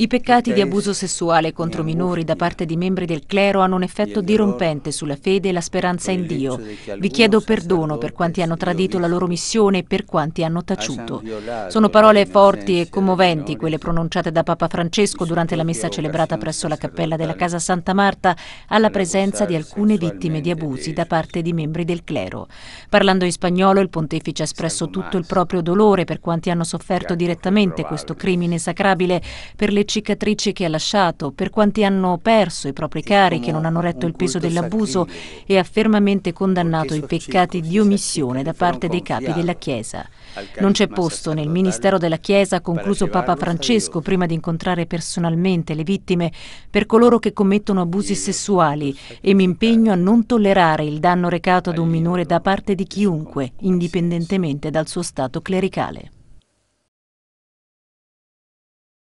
I peccati di abuso sessuale contro minori da parte di membri del clero hanno un effetto dirompente sulla fede e la speranza in Dio. Vi chiedo perdono per quanti hanno tradito la loro missione e per quanti hanno taciuto. Sono parole forti e commoventi quelle pronunciate da Papa Francesco durante la messa celebrata presso la cappella della Casa Santa Marta alla presenza di alcune vittime di abusi da parte di membri del clero. Parlando in spagnolo, il pontefice ha espresso tutto il proprio dolore per quanti hanno sofferto direttamente questo crimine sacrabile, per le cicatrici che ha lasciato, per quanti hanno perso i propri cari, che non hanno retto il peso dell'abuso e ha fermamente condannato i peccati di omissione da parte dei capi della Chiesa. Non c'è posto nel ministero della Chiesa, ha concluso Papa Francesco prima di incontrare personalmente le vittime, per coloro che commettono abusi sessuali e mi impegno a non tollerare il danno recato ad un minore da parte di chiunque, indipendentemente dal suo stato clericale.